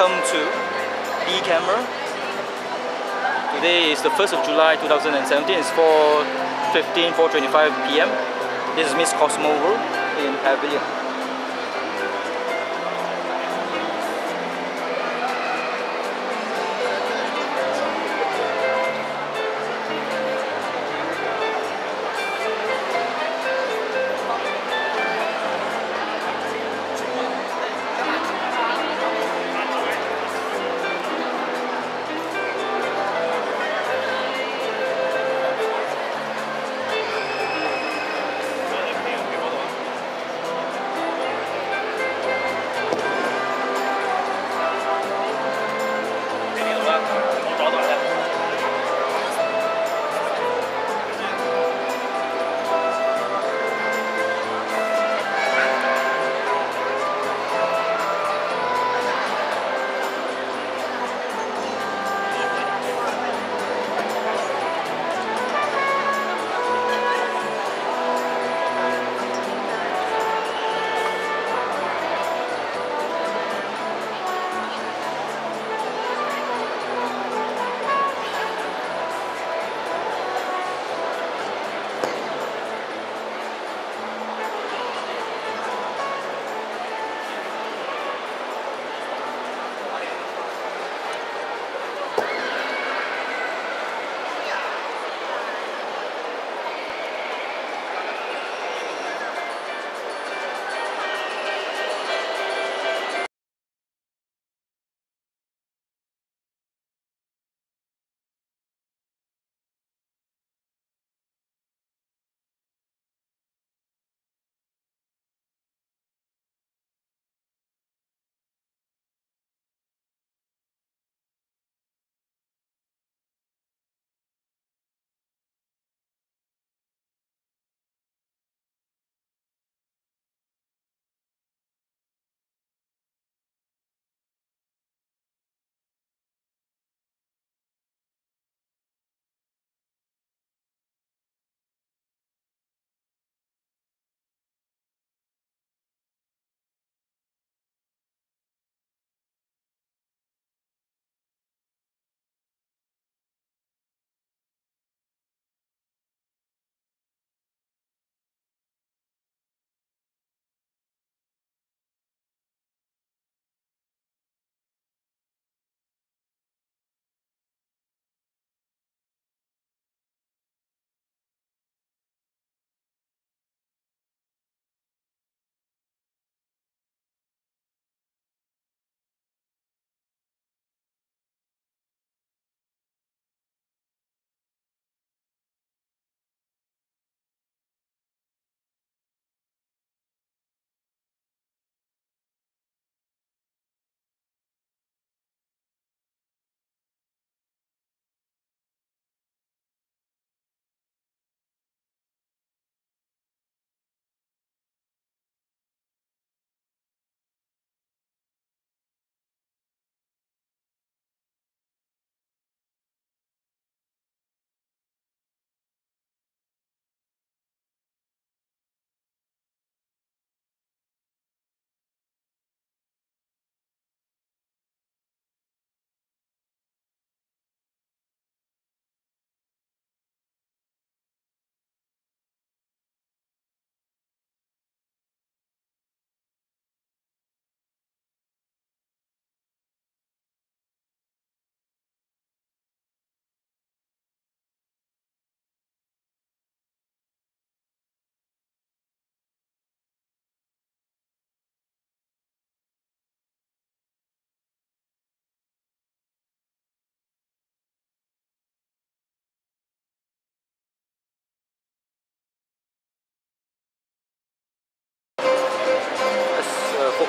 welcome to B Camera. Today is the 1st of July 2017, it's 4.15, 4.25 p.m. This is Miss Cosmo World in Pavilion.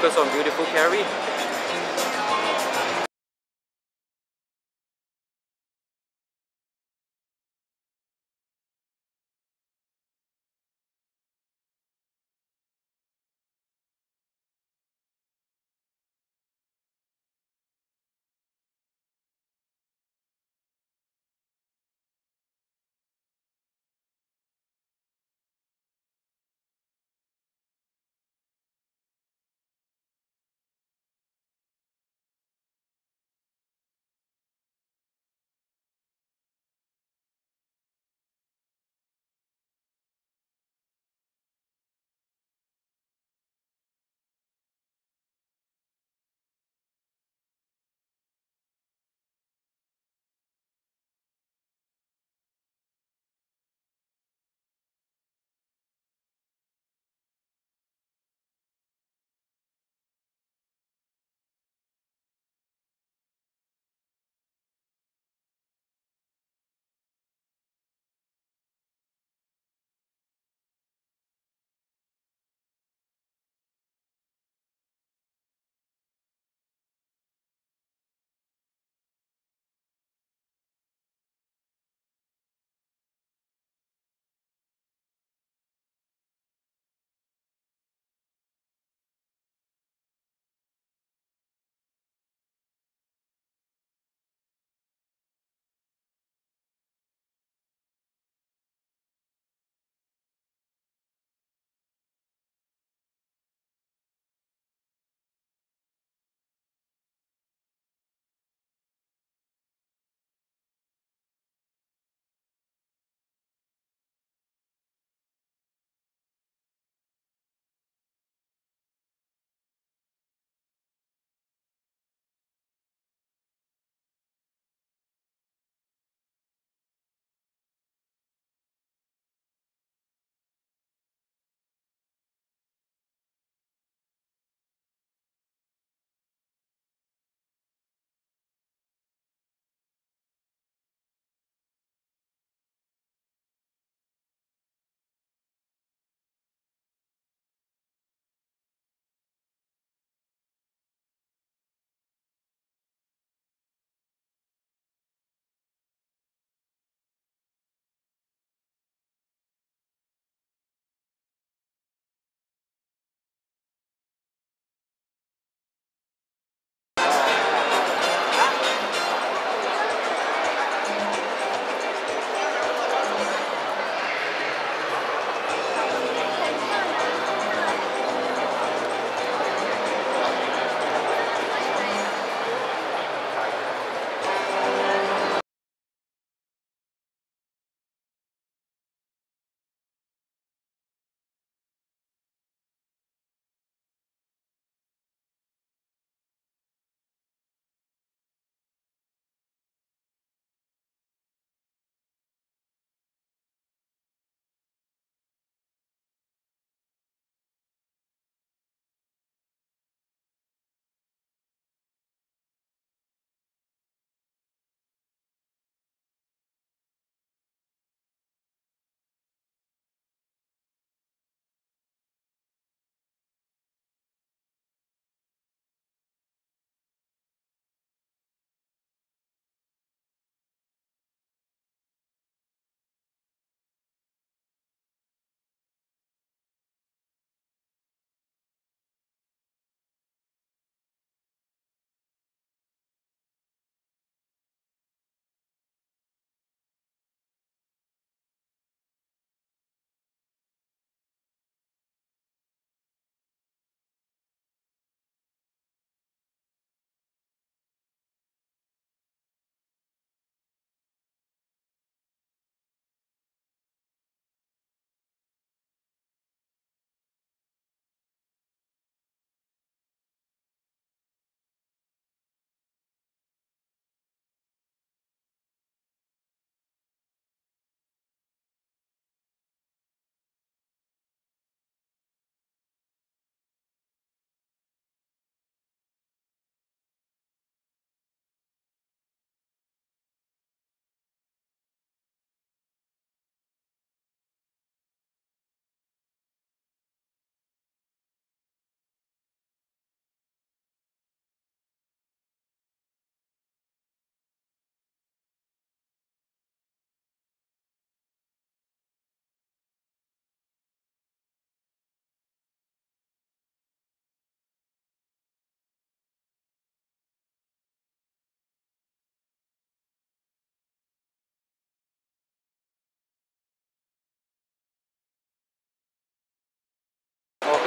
Focus on beautiful Carrie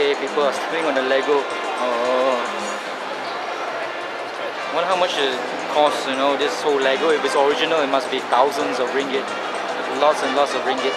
Okay, people are stepping on the Lego. Oh. Wonder how much it costs, you know, this whole Lego. If it's original, it must be thousands of ringgit. Lots and lots of ringgit.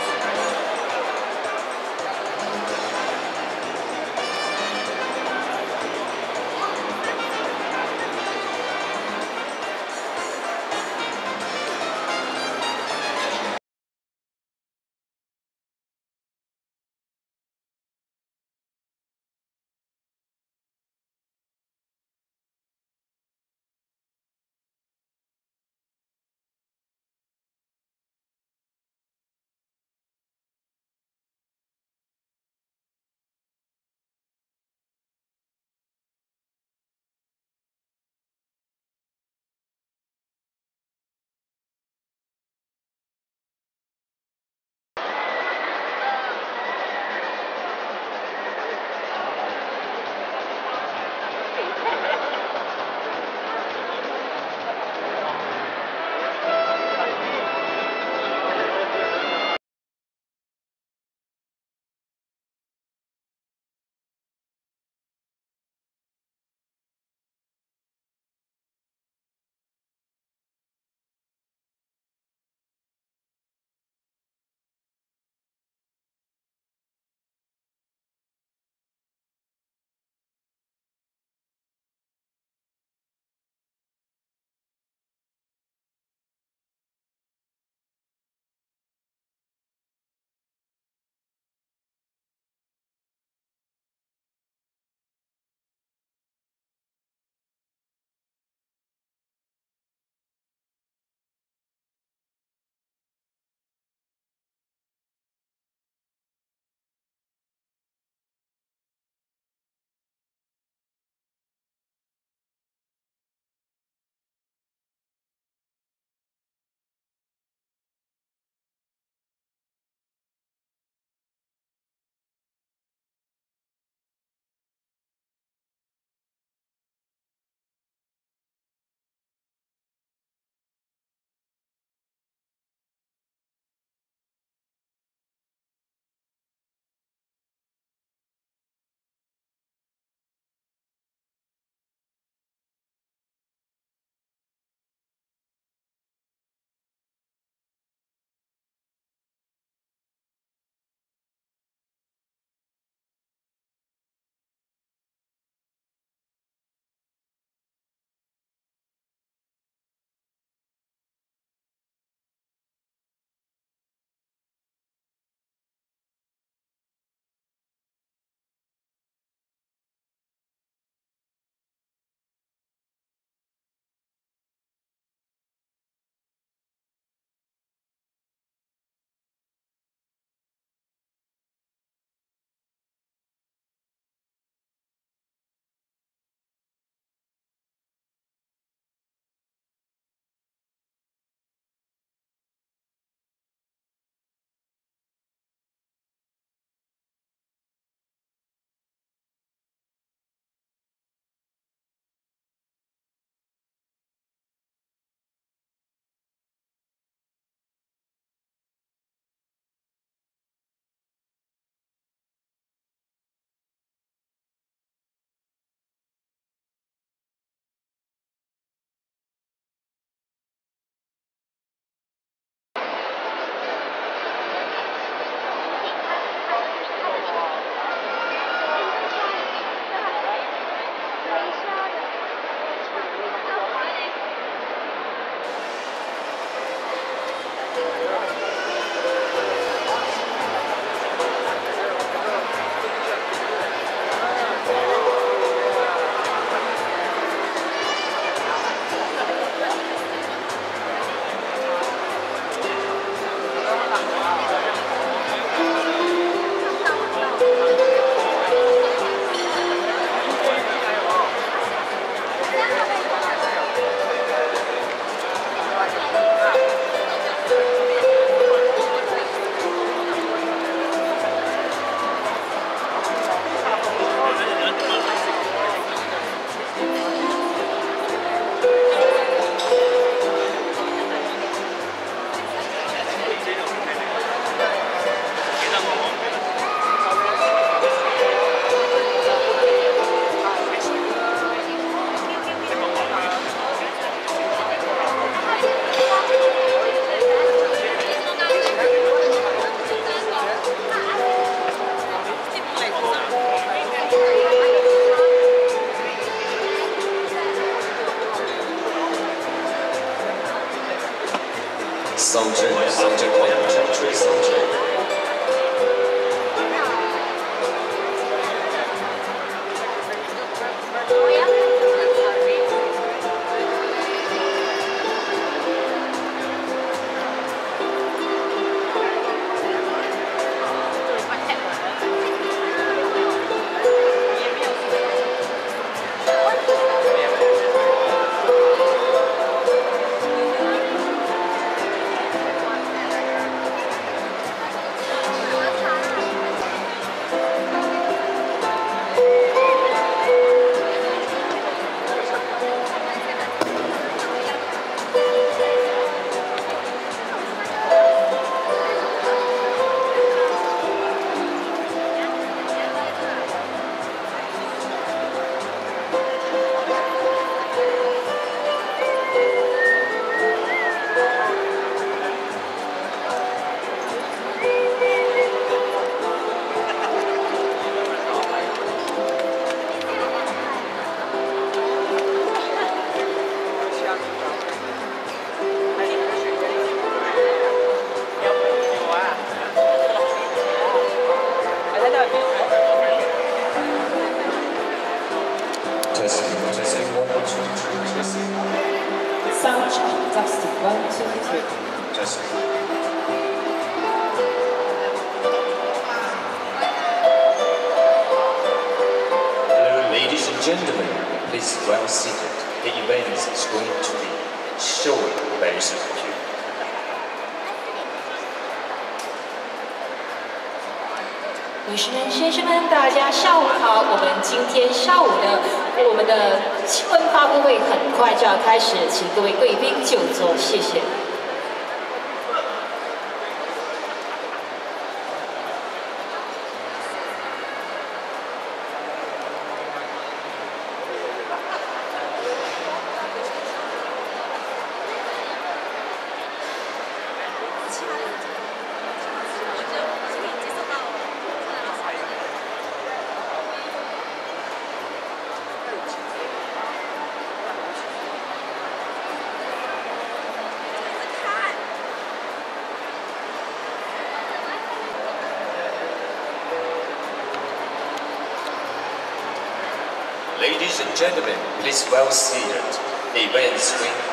gentlemen, please well seated. The event swing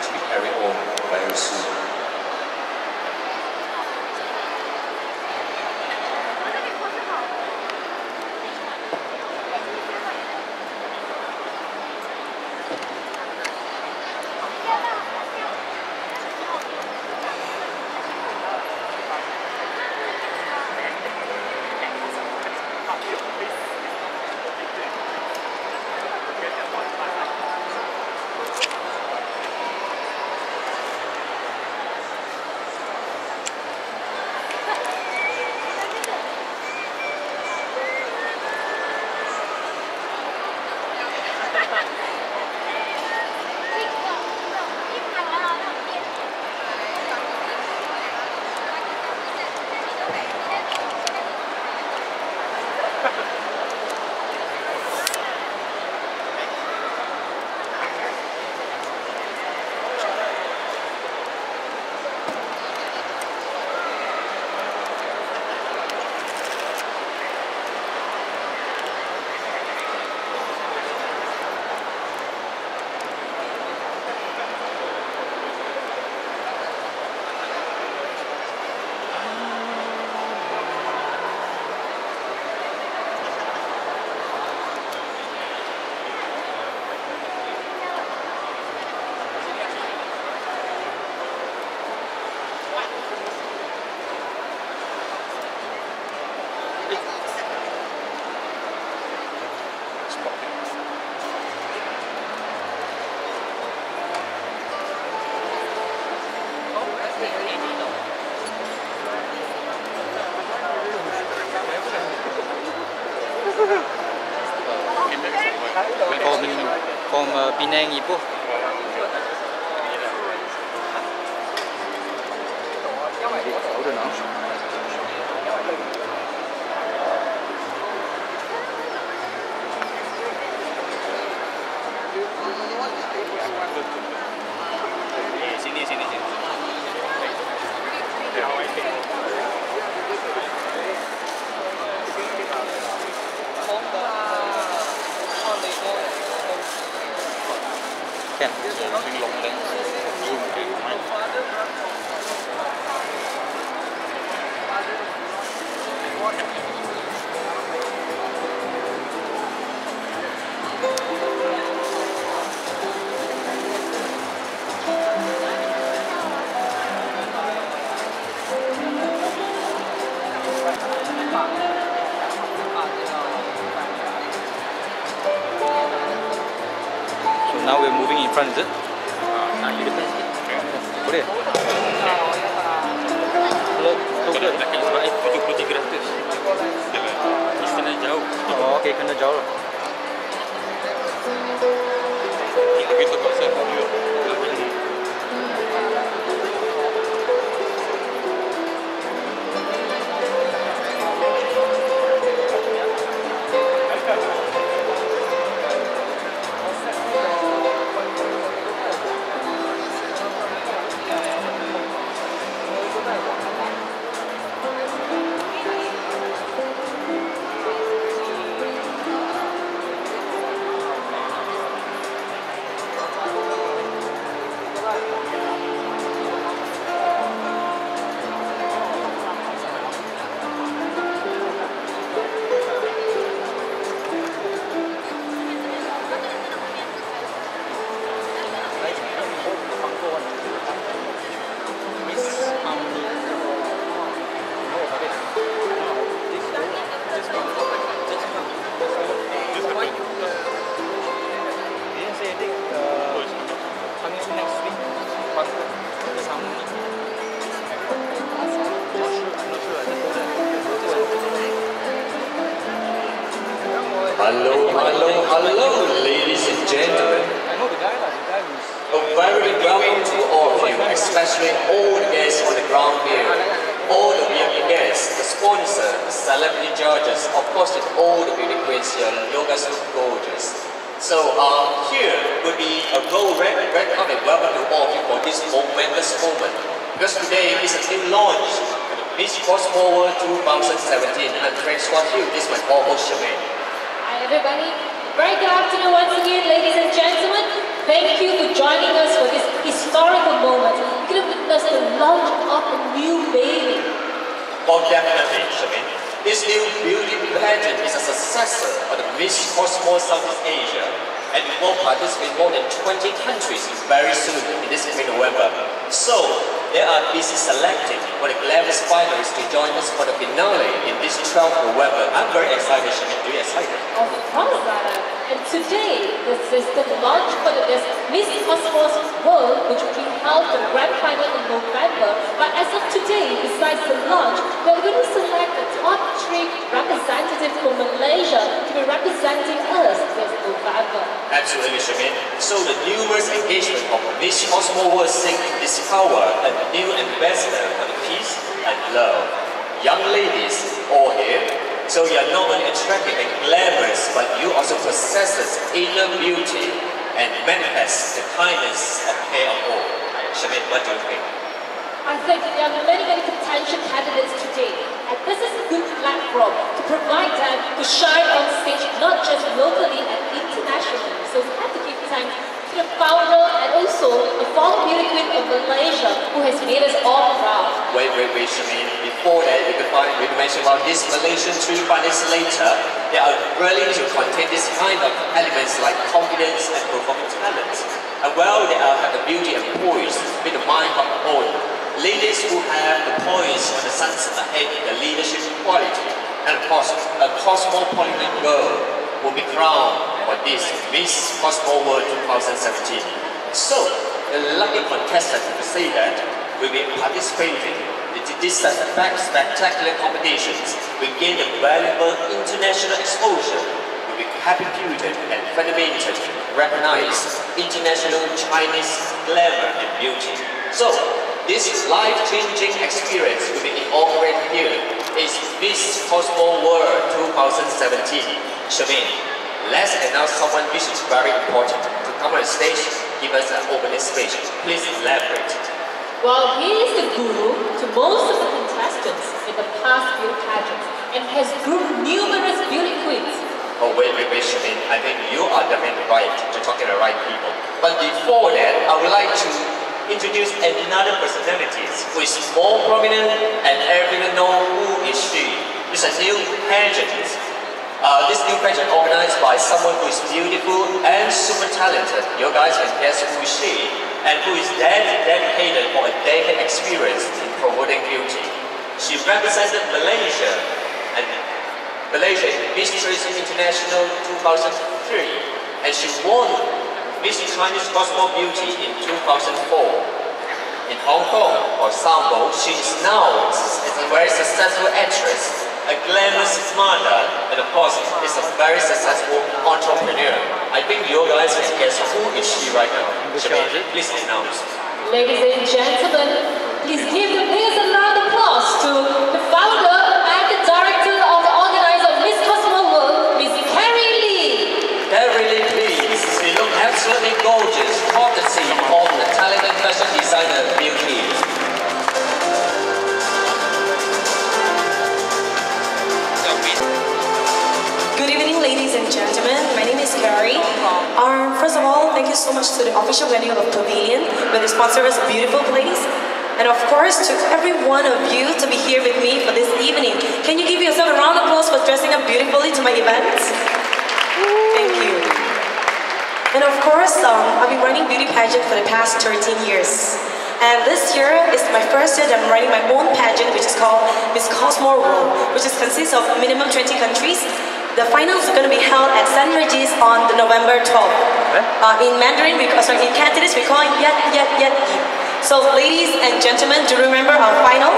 from uh, Penang, Ipoh. Very soon in this coming November. So, they are busy selecting for the glamorous finalists to join us for the finale in this 12th November. I'm very excited, Shamin. Are you excited? Of course. And today, this is the launch for the Miss Cosmos World, which will be held the grand final in November. But as of today, besides the launch, we're going to select the top three representatives from Malaysia to be representing us this November. Absolutely, Shamin. So the numerous engagement of Miss Cosmo World to discover a new ambassador for peace and love. Young ladies, all here. So you are not only attractive and glamorous, but you also possess this inner beauty and manifest the kindness of care of all. Shamin, what do you think? I think there are many, many potential candidates today, and this is a good platform to provide them to shine on stage, not just locally and internationally. So we have to give thanks the founder and also the former queen of Malaysia, who has made us all proud. Wait, wait, wait, Shamin. Before that, we can, find, mention about this Malaysian three finalists later. They are really to contain this kind of elements like confidence and performance talents. And well, they are, have the beauty and poise with the mind of own. Ladies who have the poise and the sense of the head, the leadership quality. And of course, a cosmopolitan girl will be crowned for this Miss Cosmo World 2017. So, the lucky contestant to say that will be participating in these spectacular competitions will gain a valuable international exposure, will be captured and fundamentally recognize international Chinese glamour and beauty. So, this life-changing experience will be inaugurated here is Miss Cosmo World 2017. Shamin, let's announce someone which is very important to come on the stage, give us an opening speech. Please elaborate. Well, he is the guru to most of the contestants in the past few pageants and has groomed numerous beauty queens. Oh, wait, wait, wait, Shamin. I think you are definitely right to talk to the right people. But before that, I would like to introduce another personality who is more prominent and everyone know who is she. It's a new pageant. Uh, this new pageant organized by someone who is beautiful and super talented. You guys can guess who is she and who is that dedicated for a decade experience in promoting beauty. She represented Malaysia and Malaysia Miss Tourism International 2003 and she won Miss Chinese Cosmo Beauty in 2004. In Hong Kong or Sambo, she is now a very successful actress, a glamorous mother, uh, and of course is a very successful entrepreneur. I think you guys can guess who is she right now. Shamin, please announce. Ladies and gentlemen, please give the please a round of applause to the founder thank you so much to the official venue of Pavilion, where they sponsor us a beautiful place. And of course, to every one of you to be here with me for this evening. Can you give yourself a round of applause for dressing up beautifully to my event? Thank you. And of course, um, I've been running beauty pageant for the past 13 years. And this year is my first year that I'm running my own pageant, which is called Miss Cosmo World, which is, consists of minimum 20 countries. The finals are going to be held at San Regis on the November 12th. Uh, in Mandarin, we, uh, sorry, in Cantonese, we call it Yat Yat Yat Yi. So, ladies and gentlemen, do remember our final,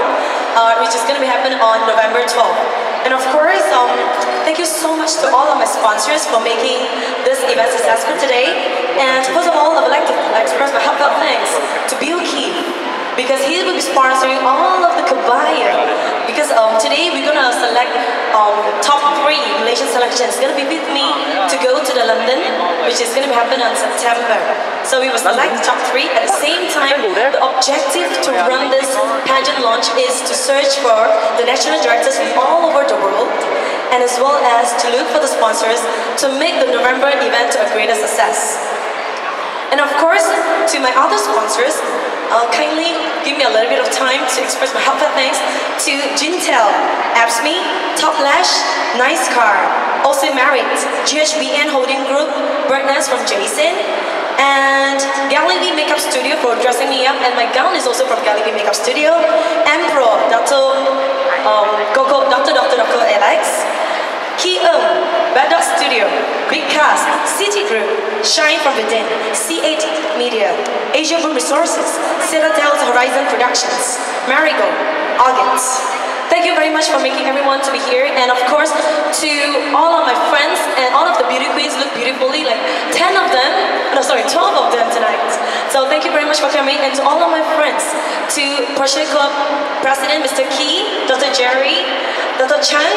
uh, which is going to be happening on November 12th. And of course, um, thank you so much to all of my sponsors for making this event successful today. And first of all, I would like to express my heartfelt thanks to Bill Keith because he will be sponsoring all of the kebaya. Because um, today we're gonna select um, top three Malaysian selections. It's gonna be with me to go to the London, which is gonna happen on September. So we will select top three. At the same time, the objective to run this pageant launch is to search for the national directors from all over the world and as well as to look for the sponsors to make the November event a greater success. And of course, to my other sponsors, uh, kindly give me a little bit of time to express my heartfelt thanks to Jintel, AppsMe, Top Lash, Nice Car, also married, GHBN Holding Group, Birdnest from Jason, and Galilee Makeup Studio for dressing me up, and my gown is also from Galilee Makeup Studio, Empro, Dr. Um, Coco, Dr. Dr. Dr. Alex, Ki Eung, Bad Dog Studio, Big Cast, City Group, Shine from Within, C8 Media, Asia Blue Resources, Citadel's Horizon Productions, Marigold, August. Thank you very much for making everyone to be here, and of course to all of my friends and all of the beauty queens look beautifully, like 10 of them, no sorry, 12 of them tonight. So thank you very much for coming, and to all of my friends, to Porsche Club President Mr. Key, Dr. Jerry, Dr. Chan,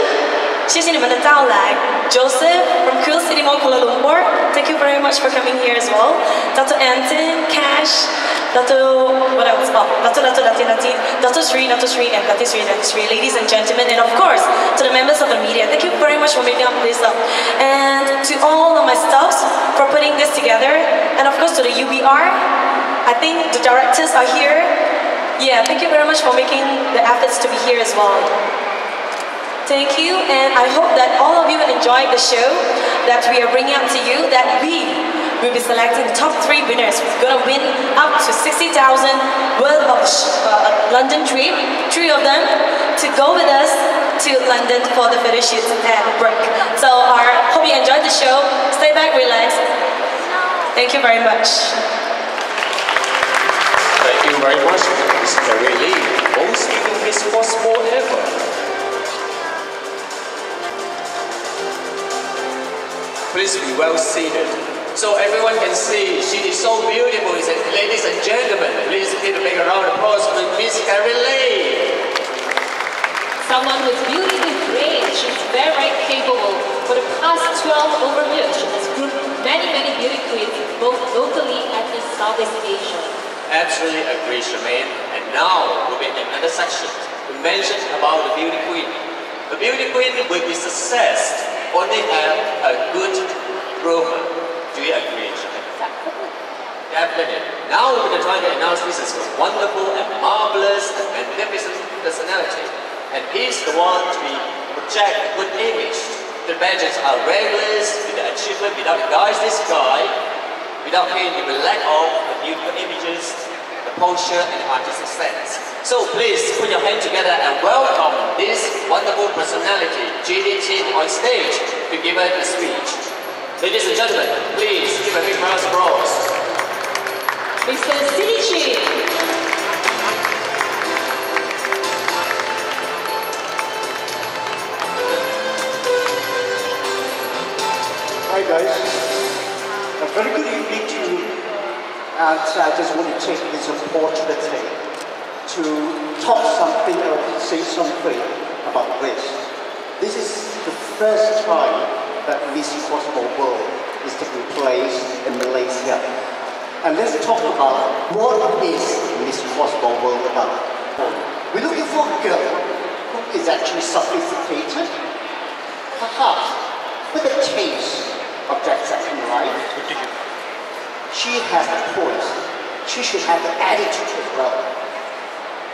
谢谢你们的到来，Joseph from Cool City Mall Kuala Lumpur. Thank you very much for coming here as well. Dr. Anton, Cash, Dr. What else? Oh, Dr. Dr. Dr. Dr. Dr. Sri, Dr. Sri, and Dr. Sri, Dr. Sri, ladies and gentlemen, and of course to the members of the media. Thank you very much for making up this up, and to all of my staffs for putting this together, and of course to the UBR. I think the directors are here. Yeah, thank you very much for making the efforts to be here as well. Thank you, and I hope that all of you enjoyed the show that we are bringing up to you, that we will be selecting the top three winners. We're going to win up to 60,000 World of uh, London trip, three of them, to go with us to London for the photo shoot and break. So I hope you enjoyed the show. Stay back, relax. Thank you very much. Thank you very much, Mr. Lee. Most people miss possible ever. Please be well seated. So everyone can see she is so beautiful. Ladies and gentlemen, please give a big round of applause for Miss Carrie Lee. Someone with beautiful brain. She's very, very capable. For the past 12 over years, she has grouped many, many beauty queens, both locally and in Southeast Asia. Absolutely agree, Charmaine. And now we'll be in another section to mention about the beauty queen. The beauty queen will be success only have a good Roman. Do you agree? Definitely. Now will be the time to announce this is a wonderful and marvelous and magnificent personality. And he's the one to be project a good image. The badges are regulars with the achievement without guys this guy. Without him, you will lack of the beautiful images, the posture and artistic sense. So please put your hands together and welcome this wonderful personality, JD Chin, on stage to give her a speech. Ladies and gentlemen, please give a big round of applause. Mr. City Chin. Hi guys, a very good evening to you and I just want to take this opportunity to talk something or say something about this. This is the first time that Miss Cosmo World is taking place in Malaysia. And let's talk about what is Miss Cosmo World about. We're looking for a girl who is actually sophisticated, perhaps with a taste of that second life. She has the poise. She should have the attitude as well.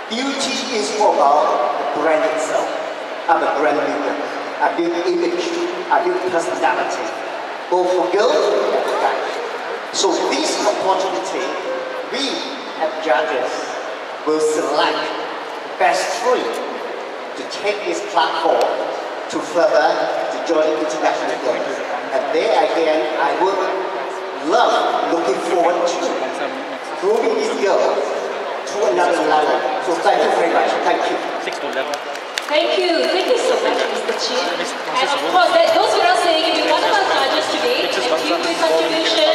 Beauty is about the brand itself, and the brand leader, a build image, a build personality, both for girls and for guys. So this opportunity, we as judges will select the best three to take this platform to further to join international games. And there again, I would love looking forward to grooming these girls to another level. So thank you very much. Thank you. 6 to 11. Thank you. Thank you so much, Mr. Chin. And of course, that goes without saying, you've been one of our judges today. Thank you for your contribution.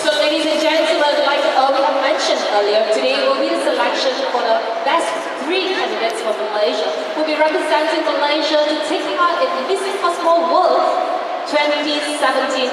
So, ladies and gentlemen, like we have mentioned earlier, today will be the selection for the best three candidates for Malaysia who will be representing Malaysia to take part in the Miss Cosmo World 2017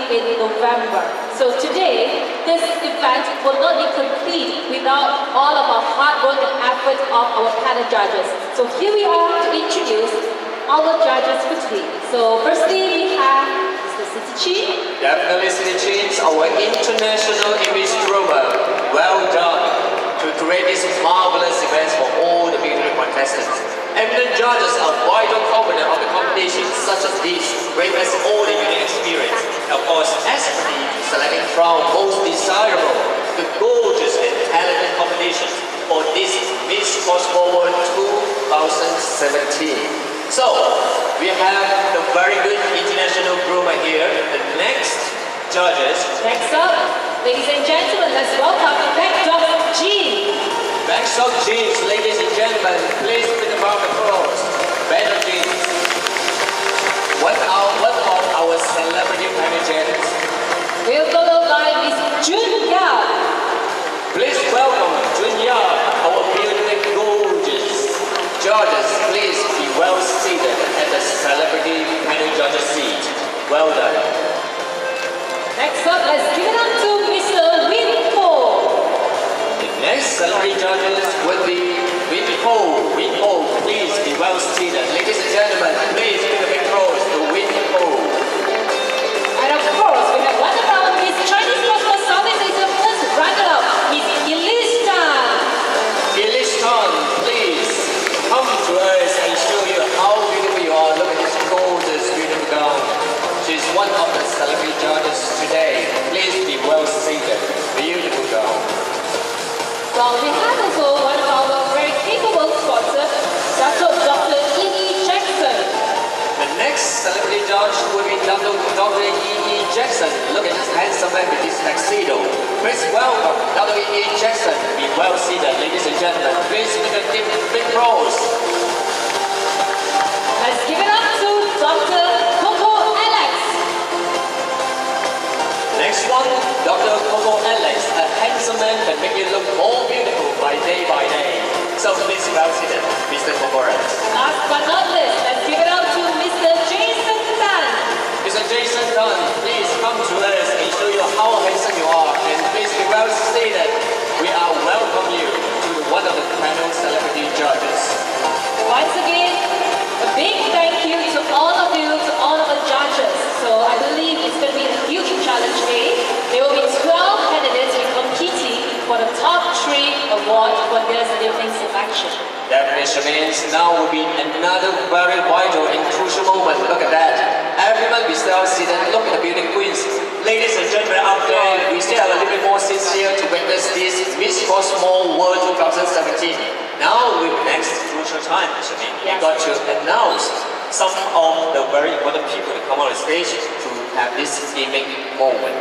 in November. So today, this event will not be complete without all of our hard work and effort of our panel judges. So here we are to introduce our judges for today. So firstly, we have Mr. City Chi. Definitely City Chin's our international image drummer. Well done to create this marvelous event for all the beautiful contestants. Eminent judges are vital component of the competition such as this, bring us all the unique experience. Of course, expertly selecting from most desirable, the gorgeous and talented competitions for this Miss World 2017. So, we have the very good international groomer here. The next judges. Next up, ladies and gentlemen, let's welcome Backdrop Jean. Backdrop Jeans, ladies and gentlemen, please put the round applause. Backdrop Jeans. What are what of our celebrity managers? We'll follow by Miss June Yap. Please welcome Junya, our beautiful gorgeous judges. Please be well seated at the celebrity judges seat. Well done. Next up, let's give it up to celebrity judges will be Win Ho. Win Ho, please be well seated. Ladies and gentlemen, please give a big at this handsome man with this tuxedo. Please welcome Dr. E.E. Jackson. Be well seated, ladies and gentlemen. Please give a big, big applause. A can make you look more beautiful by day by day. So please well seated, Mr. Coco Last but not least, let's give it up to Mr. Jason Tan. Mr. Jason Dunn, please come to us and show you how handsome you are. And please be well seated. We are welcome you to one of the panel celebrity judges. Once again, three award for this evening selection. Definition means now will be another very vital and crucial moment. Look at that. Everyone be still seated. Look at the beauty queens. Ladies and gentlemen, up there, we still have a little bit more seats here to witness this Miss Cosmo World 2017. Now with next crucial time, Shamin, we got to announce some of the very important people to come on the stage to have this evening moment.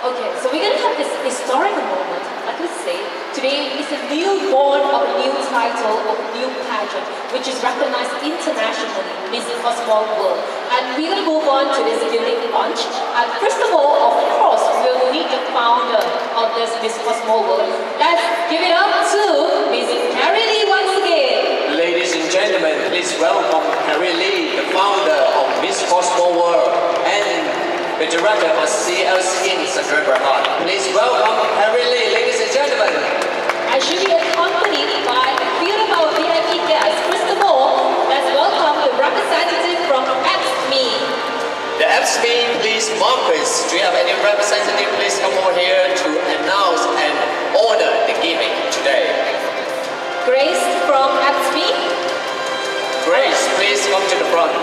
Okay, so we're going to have this historical moment, I could say. Today is a newborn of a new title of a new pageant, which is recognized internationally, Miss Cosmo World. And we're going to move on to this building launch. And first of all, of course, we'll meet the founder of this Miss Cosmo World. Let's give it up to Miss Carrie Lee once again. Ladies and gentlemen, please welcome Carrie Lee, the founder of Miss Cosmo World the director of CL Skin, Sendirian Berhad. Please welcome Carrie Lee, ladies and gentlemen. I should be accompanied by a our VIP guests. First of all, let's welcome the representative from AppsMe. The FSB, please, Marcus, do you have any representative? Please come over here to announce and order the gimmick today. Grace from AppsMe. Grace, please come to the front.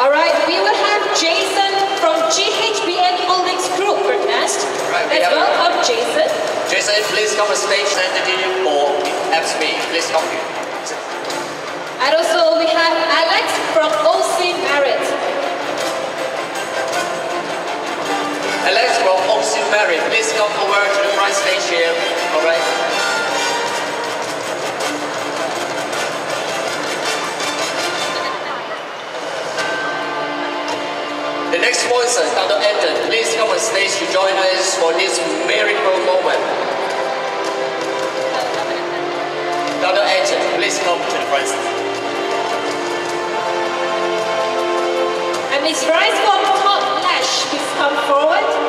All right, we will have Jason from GHBN Holdings Group for next. Right, we Let's have- welcome Jason. Jason, please come on stage, representative for FSB. Please come here. And also we have Alex from OC Merit. Alex from Oxy Mary, please come over to the front stage here. All Next sponsor, uh, Dr. Anton, please come on stage to join us for this miracle moment. Dr. Anton, please come to the front. And Miss Rice from Top Lash, please come forward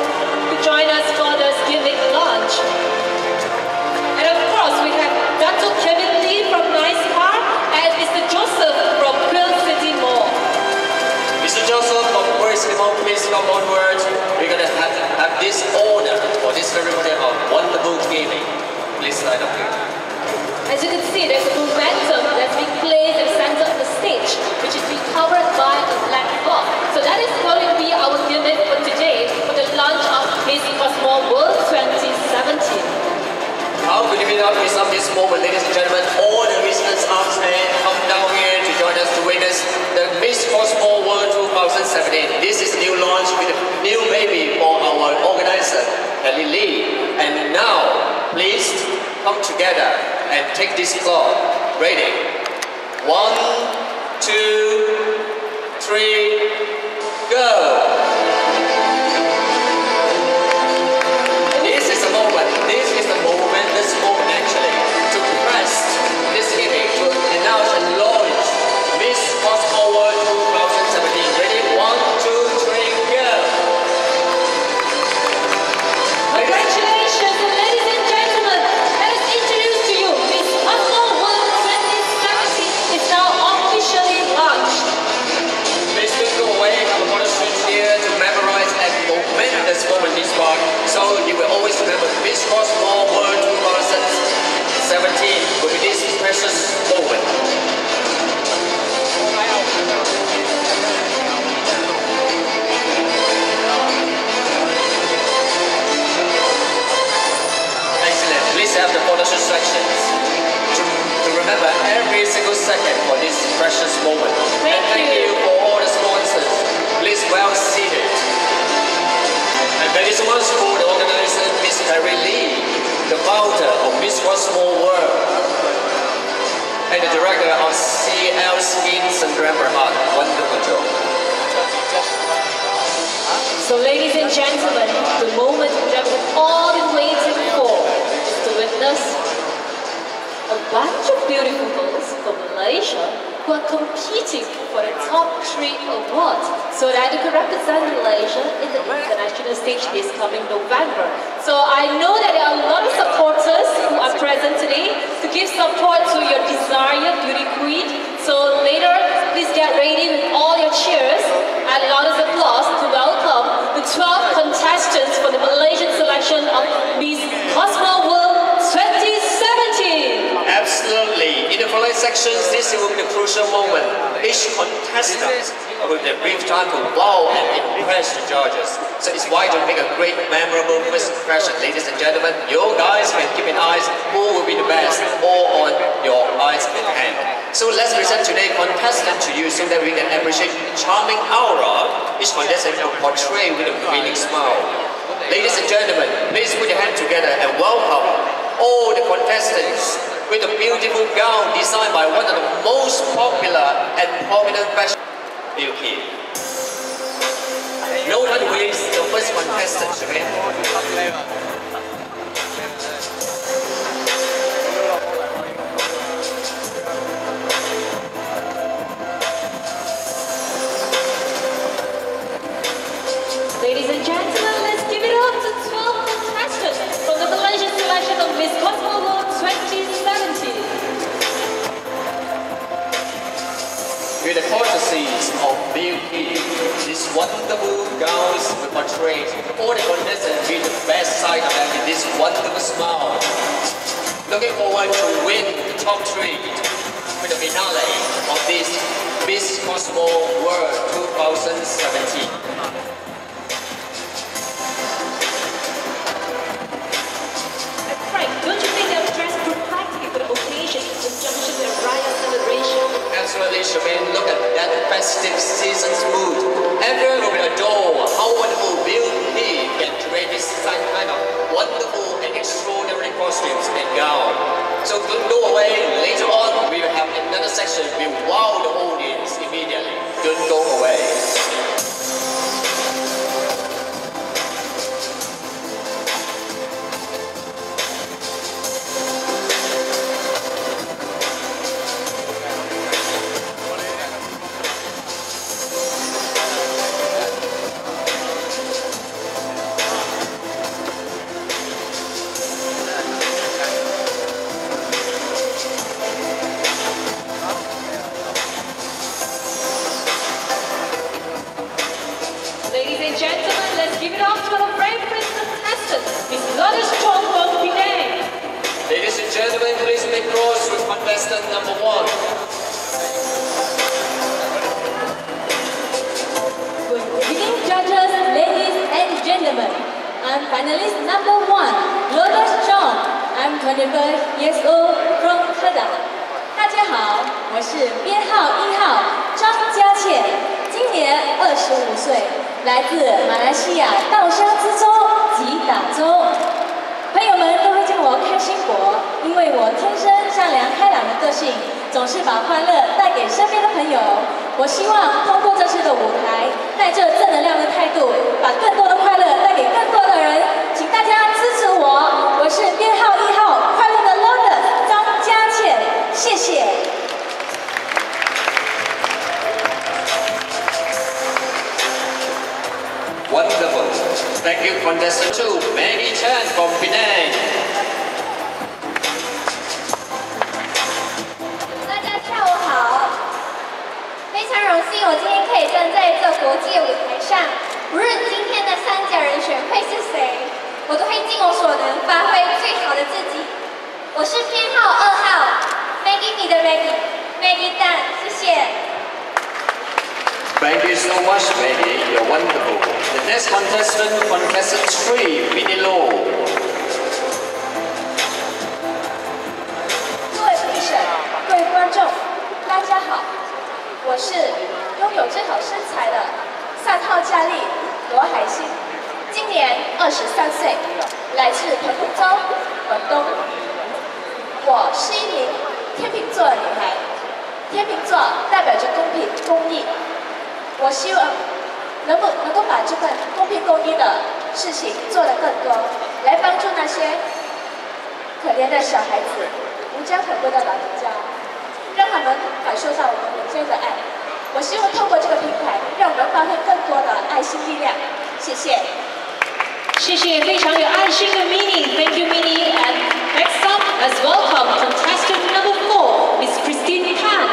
Limon, please come onward. We're gonna have, have this for this ceremony of wonderful gaming. Please slide up here. As you can see, there's a momentum that's being placed in the center of the stage, which is being covered by a black cloth. So that is going to be our gimmick for today for the launch of Miss Cosmo World 2017. How could we not miss up this moment, ladies and gentlemen? All the visitors outside come down here to join us to witness the Miss Cosmo World 2017. This is new launch with a new baby for our organizer, Kelly Lee. And now, please come together and take this clock. Ready? One, two, three, go! Miss Cosmo World, and the director of CL Skins and Grammar Art. Wonderful job. So ladies and gentlemen, the moment we've all been waiting for is to witness a bunch of beautiful girls from Malaysia who are competing for the top three awards so that they can represent Malaysia in the international stage this coming November. So I know that there are a lot of supporters who are present today to give support to your desired beauty queen. So later, please get ready with all your cheers and loudest applause to welcome the 12 following sections, this will be the crucial moment. Each contestant have a brief time to wow and impress the judges. So it's why to make a great, memorable first impression. Ladies and gentlemen, you guys can keep an eye who will be the best all on your eyes and hand. So let's present today's contestant to you so that we can appreciate the charming aura each contestant will portray with a winning smile. Ladies and gentlemen, please put your hands together and welcome all the contestants with a beautiful gown designed by one of the most popular and prominent fashion beauty. No to waste, the first contestant, okay? Ladies With the courtesies of beauty, these wonderful gowns will portray all the contestants with the best side of them this wonderful smile. Looking forward to win the top three with the finale of this Miss Cosmo World 2017. Absolutely, Charmaine. Look at that festive season's mood. Everyone will adore how wonderful beauty can create this kind of wonderful and extraordinary costumes and gown. So don't go away. Later on, we will have another section. We will wow the audience immediately. Don't go away. 来自马来西亚稻香之州吉打州。朋友们都会叫我开心果，因为我天生善良开朗的个性，总是把欢乐带给身边的朋友。我希望通过这次的舞台，带着正能量的态度，把更多的快乐带给更多的人。请大家支持我，我是编号一 Wonderful. Thank you, contestant two, Maggie Chan from Penang. 大家下午好，非常荣幸我今天可以站在这国际舞台上，无论今天的三甲人选会是谁，我都会尽我所能发挥最好的自己。我是编号二号，Maggie 你的 Maggie，Maggie 蛋，谢谢。Thank you so much, Maggie. You're wonderful. The next contestant, contestant three, Minnie Low. 各位评审，各位观众，大家好，我是拥有最好身材的三号佳丽罗海欣，今年二十三岁，来自澎湖州，广东。我是一名天秤座的女孩，天秤座代表着公平公义。我希望能够能够把这份公平公益的事情做得更多，来帮助那些可怜的小孩子、无家可归的老人家，让他们感受到我们人间的爱。我希望透过这个平台，让我们发挥更多的爱心力量。谢谢。谢谢，非常有爱心的 Mini。Thank you, Mini. And next up as welcome contestant number four, Miss Christine Tan.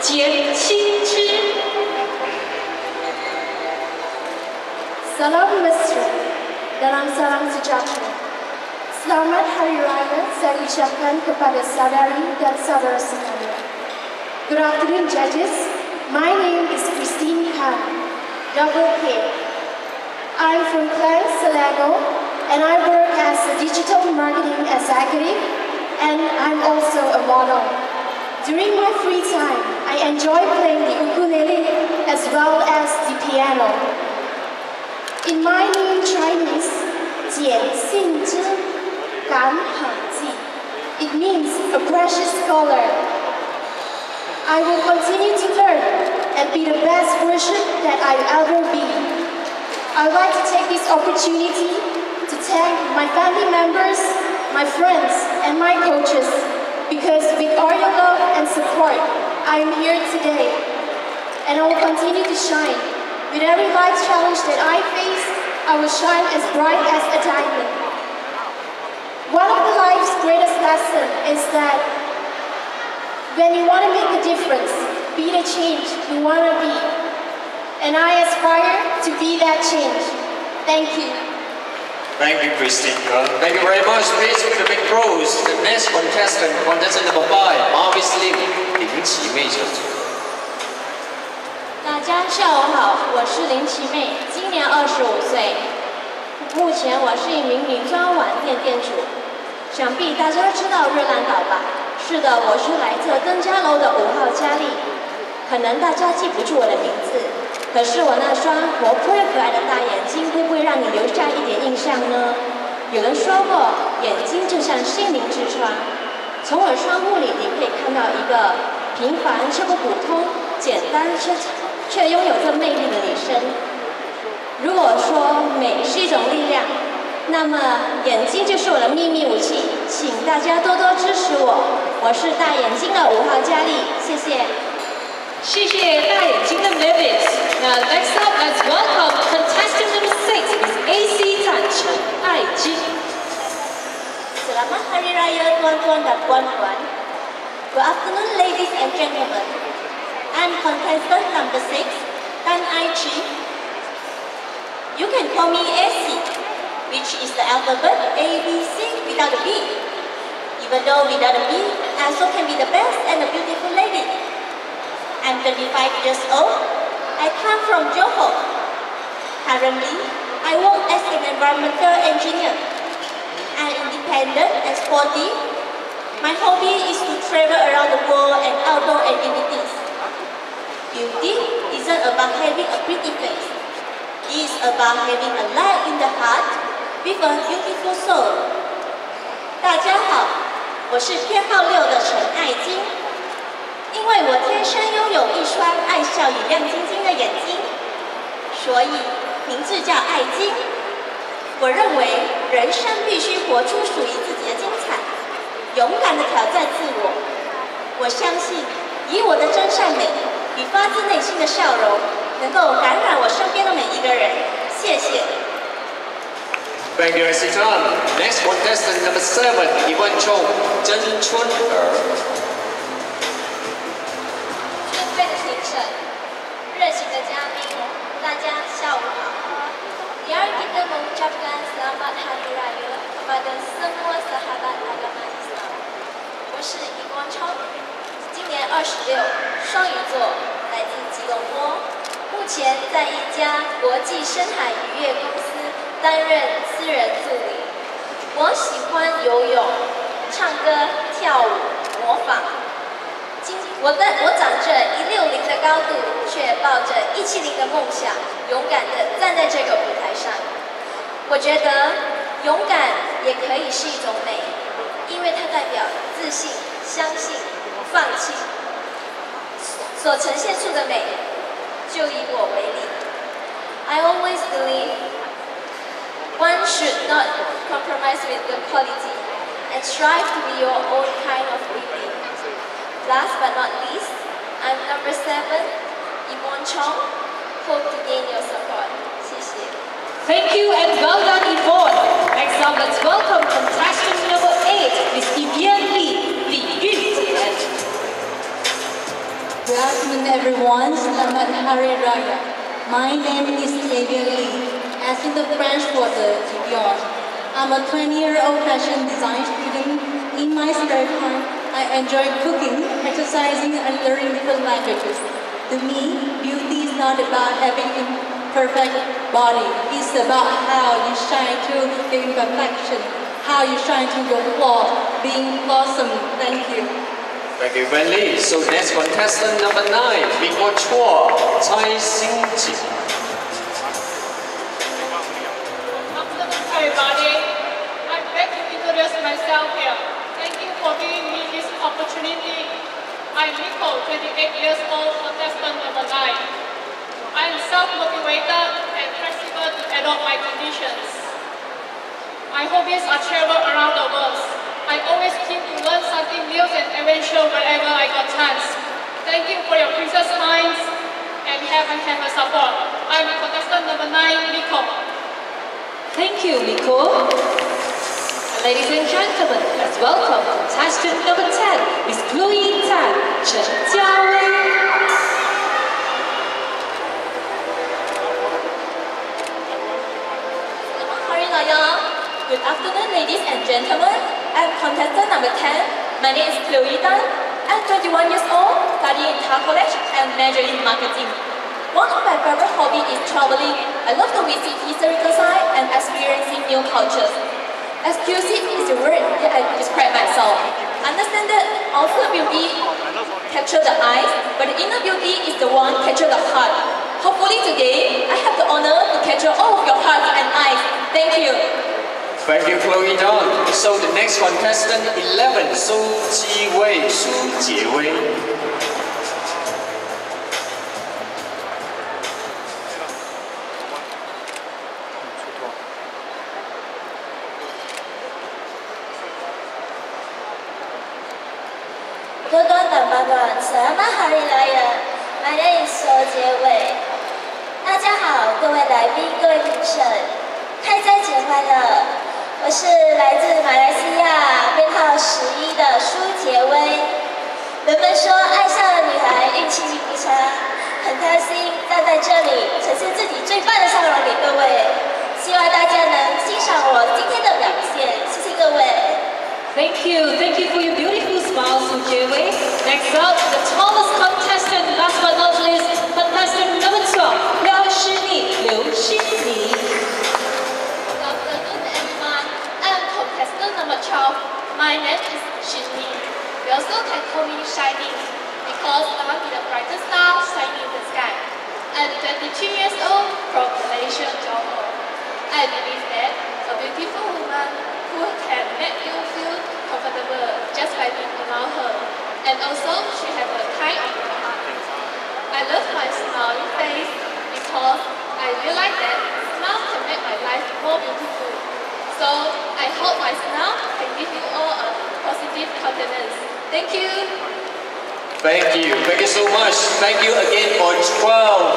简青 Salam mesra dalam salam sejahtera. Selamat Hari Raya saya ucapkan kepada saudari dan saudara sekalian. Good afternoon, judges. My name is Christine Khan, double K. I'm from Klang Selangor, and I work as a digital marketing executive, and I'm also a model. During my free time, I enjoy playing the ukulele as well as the piano. In my name Chinese, 简信之感很记 It means a precious scholar. I will continue to learn and be the best version that I'll ever be. I'd like to take this opportunity to thank my family members, my friends, and my coaches because with all your love and support, I am here today. And I will continue to shine. With every life challenge that I face, I will shine as bright as a diamond. One of the life's greatest lessons is that when you want to make a difference, be the change you want to be. And I aspire to be that change. Thank you. Thank you, Christine. Thank you very much. Please give a big applause to the next contestant, contestant number five, Marvis Lim, 林奇妹小姐。 大家下午好，我是林奇妹，今年二十五岁，目前我是一名女装网店店主。想必大家知道热浪岛吧？是的，我是来自登嘉楼的五号佳丽。可能大家记不住我的名字，可是我那双活泼又可爱的大眼睛，会不会让你留下一点印象呢？有人说过，眼睛就像心灵之窗，从我的窗户里，你可以看到一个平凡却不普通、简单却却拥有这魅力的女生。如果说美是一种力量，那么眼睛就是我的秘密武器，请大家多多支持我。我是大眼睛的五号佳丽，谢谢。谢谢大眼睛的 Mavis。Now next up, let's welcome contestant number six, Miss AC Tan Chen Ai Jin. Selamat Hari Raya tuan-tuan dan puan-puan. Good afternoon, ladies and gentlemen. I'm contestant number six, Tan Ai Chi. You can call me AC, which is the alphabet A, B, C without a B. Even though without a B, I also can be the best and a beautiful lady. I'm 25 years old. I come from Johor. Currently, I work as an environmental engineer. I'm independent and sporty. My hobby is to travel around the world and outdoor activities. Beauty isn't about having a pretty face. It's about having a light in the heart with a beautiful soul. 大家好，我是编号六的陈爱晶。因为我天生拥有一双爱笑与亮晶晶的眼睛，所以名字叫爱晶。我认为人生必须活出属于自己的精彩，勇敢的挑战自我。我相信，以我的真善美与发自内心的笑容，能够感染我身边的每一个人。谢谢。Thank you, Esitan. Next contestant number seven, Yvonne Chong, Zhen Chun Er. 尊贵的评审，热情的嘉宾，大家下午好。Biar kita mengucapkan selamat Hari Raya kepada semua sahabat agama Islam。我是李光超，今年二十六，双鱼座，来自吉隆坡，目前在一家国际深海渔业公司担任私人助理。我喜欢游泳、唱歌、跳舞、模仿。今我的我长着一六零的高度，却抱着一七零的梦想，勇敢地站在这个舞台上。我觉得勇敢也可以是一种美，因为它代表自信、相信、放弃所呈现出的美。就以我为例，I always believe one should not compromise with the quality and strive to be your own kind of beauty. Last but not least, I'm number seven, Evyonne Chong. Hope to gain your support. Thank you and well done, Evyonne. Next up, let's welcome contestant number eight, Miss Good afternoon, everyone. Selamat Hari Raya. My name is Vivian Lee. As in the French word, Vivian. I'm a 20-year-old fashion design student. In my spare time, I enjoy cooking, exercising, and learning different languages. To me, beauty is not about having a perfect body. It's about how you shine through imperfection, how you shine through your flaw, being blossom. Thank you. Thank you, Wen Li. So next contestant number nine, Mingguo Chua, Xingji. Afternoon, everybody. I'm back to introduce myself here. Thank you for giving me this opportunity. I'm Nico, 28 years old, contestant number 9. I'm self-motivated and flexible to adopt my conditions. My hobbies are travel around the world. I always keep to learn something new and adventure wherever I got chance. Thank you for your precious minds and have and have a support. I'm contestant number 9, Nico. Thank you, Nico. Ladies and gentlemen, let's welcome contestant number 10, Miss Chloe Tan, Chen Jiawei. Hari Raya. Good afternoon, ladies and gentlemen. I'm contestant number 10. My name is Chloe Tan. I'm 21 years old, studying in Tao College and majoring in marketing. One of my favorite hobbies is traveling. I love to visit historical sites and experiencing new cultures. Exclusive is the word that I describe myself. Understand that outer beauty capture the eyes, but the inner beauty is the one capture the heart. Hopefully today, I have the honor to capture all of your hearts and eyes. Thank you. Thank you, Chloe Don. So the next contestant, 11, Su Ji Wei, Su Jie Wei. 短短短短短，Selamat Hari Raya。My name is 周杰伟。大家好，各位来宾，各位评审，开斋节快乐！我是来自马来西亚编号十一的舒杰威。人们说，爱笑的女孩运气一定差。很开心，站在这里，呈现自己最棒的笑容给各位。希望大家能欣赏我今天的表现。谢谢各位。Thank you, thank you for your beautiful smiles, Su Jiewei. Next up, the tallest contestant, last but not least, contestant number two，刘诗妮，刘诗妮。12. My name is Shinni. You also can call me Shining because I to be the brightest star shining in the sky. I'm 22 years old from Malaysia, Johor. I believe that a beautiful woman who can make you feel comfortable just by being around her. And also, she has a kind of heart. I love my smiling face because I realize that smile can make my life more beautiful. So I hope my smile can give you all a positive countenance. Thank you. Thank you. Thank you so much. Thank you again for 12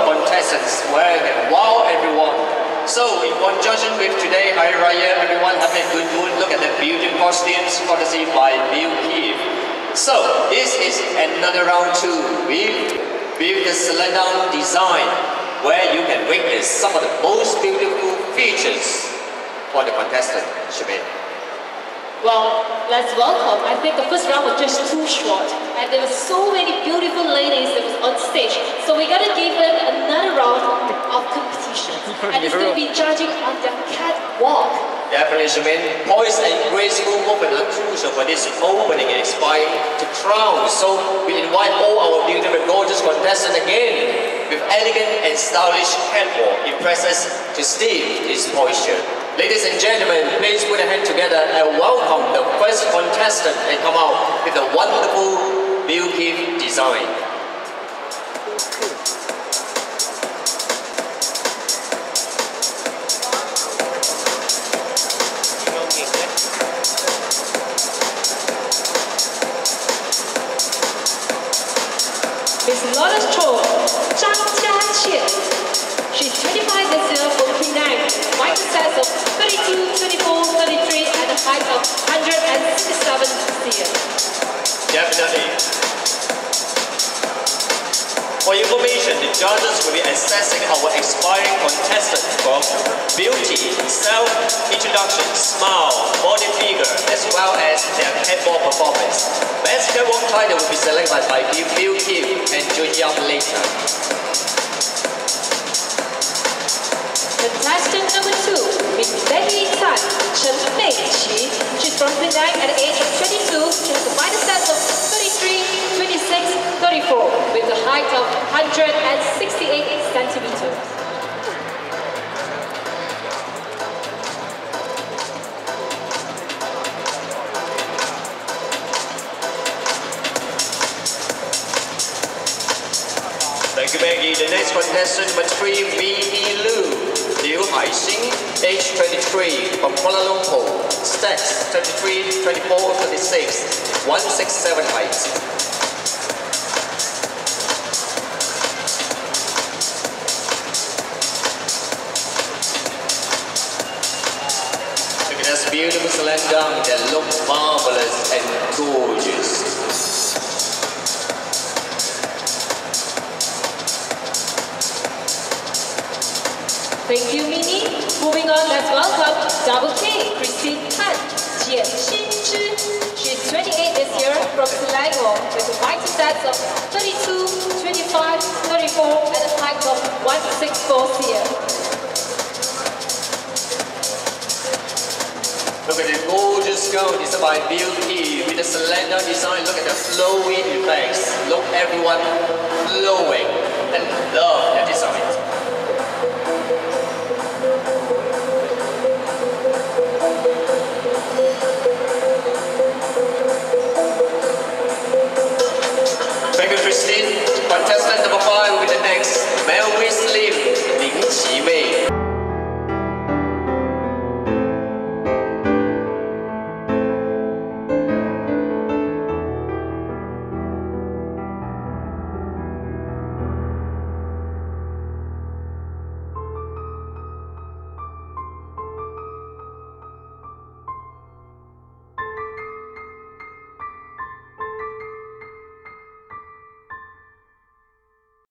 contestants. Wow, everyone. So, in conjunction with today, Hari Raya, everyone have a good mood. Look at the beautiful costumes, courtesy by Bill Keith. So, this is another round two with, with the Selendang design, where you can witness some of the most beautiful features for the contestant, Shabin. Well, let's welcome. I think the first round was just too short, and there were so many beautiful ladies that was on stage. So we gotta give them another round of competition, and it's gonna be judging on their catwalk. Definitely, Shamin. Poised and graceful movement are crucial for this opening and aspiring to crown. So we invite all our beautiful gorgeous contestants again with elegant and stylish catwalk impresses to Steve his posture. Ladies and gentlemen, please put your hand together and welcome the first contestant and come out with a wonderful Keith design. Miss Lotus Cho, Zhang Jiaqie. 9, size of 32, 24, 33, and a height of 167 cm. Definitely. For information, the judges will be assessing our expiring contestants from beauty, self-introduction, smile, body figure, as well as their catwalk performance. Best catwalk title will be selected by Bill Kim and Jun Young later. Maggie Tan, Chen Mei Qi. She's from Penang at the age of 22. She has a minor size of 33, 26, 34, with a height of 168 centimeters. Thank you, Maggie. The next contestant, number three, V.E. Lu. Liu Haixing, age 23, from Kuala Lumpur. Stats, 23, 24, 26, 167 height. Designed by Bill with the slender design. Look at the flowing effects. Look everyone